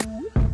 Mm-hmm.